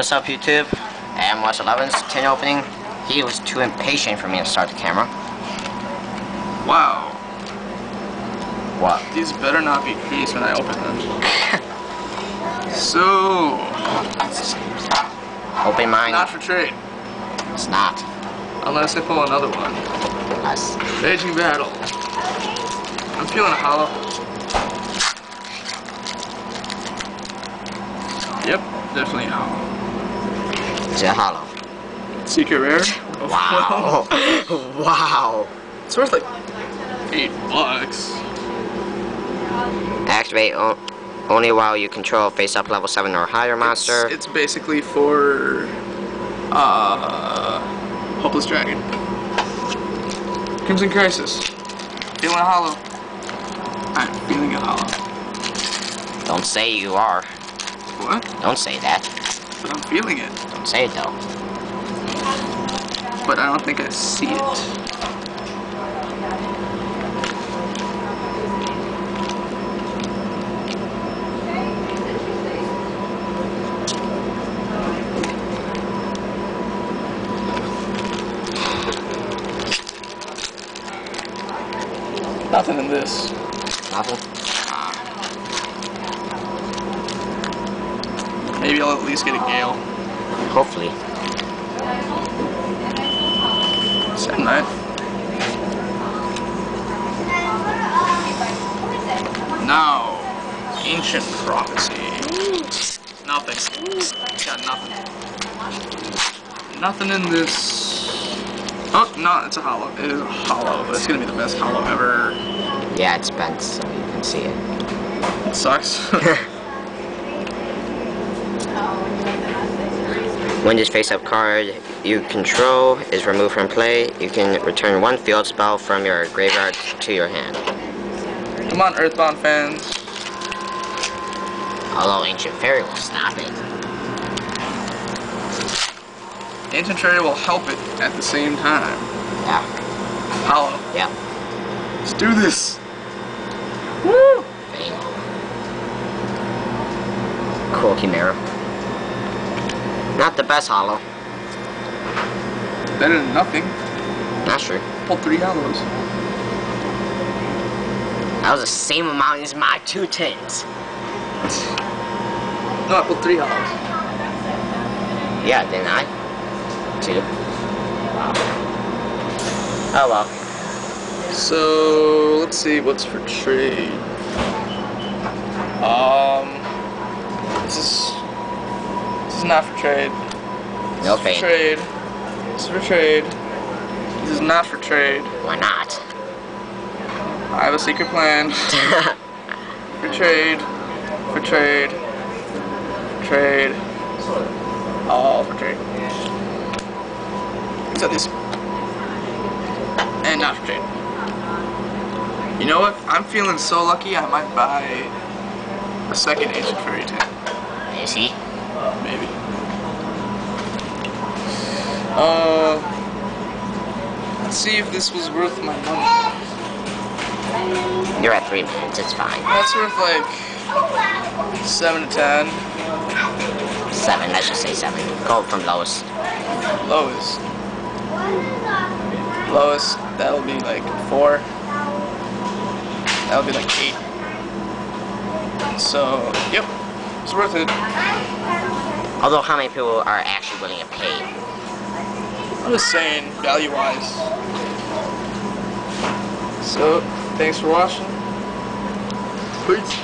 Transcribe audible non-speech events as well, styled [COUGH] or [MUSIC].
what's up YouTube? I'm West 11's tin opening. He was too impatient for me to start the camera. Wow. What? These better not be creased when I open them. [LAUGHS] so, Open mine. not for trade. It's not. Unless I pull another one. Us. Raging battle. I'm feeling hollow. Yep, definitely hollow. It's hollow. Secret rare? Wow. [LAUGHS] wow. It's worth like eight bucks. Activate only while you control face up level 7 or higher monster. It's, it's basically for uh, Hopeless Dragon. Crimson Crisis. Feeling a hollow. I'm feeling a hollow. Don't say you are. What? Don't say that. But I'm feeling it. Don't say it though. But I don't think I see it. Nothing in this. Nothing? Maybe I'll at least get a Gale. Hopefully. Send that. Now, ancient prophecy. Nothing. Got nothing. Nothing in this. Oh no, it's a hollow. It is a hollow, but it's gonna be the best hollow ever. Yeah, it's bent so you can see it. It sucks. [LAUGHS] When this face-up card you control is removed from play, you can return one field spell from your graveyard to your hand. Come on, Earthbound fans. Although Ancient Fairy will stop it. Ancient Fairy will help it at the same time. Yeah, Hollow. yeah. Let's do this. Woo! Cool Chimera. Not the best hollow. Better than nothing. Not true. Pull three hollows. That was the same amount as my two tins. No, I pulled three hollows. Yeah, didn't I? Two. Oh well. So let's see what's for trade. Um, this is is not for trade. This No is for trade. This is for trade. This is not for trade. Why not? I have a secret plan [LAUGHS] for trade. For trade. For trade. All for trade. Except this. And not for trade. You know what? I'm feeling so lucky I might buy a second Ancient Fairy tin. Is he? Maybe. Uh, let's see if this was worth my money. You're at three minutes, it's fine. That's worth like seven to ten. Seven, let's just say seven. Go from lowest. Lowest. Lowest, that'll be like four. That'll be like eight. So, yep, it's worth it. Although how many people are actually willing to pay? I'm just saying, value-wise. So, thanks for watching. Peace.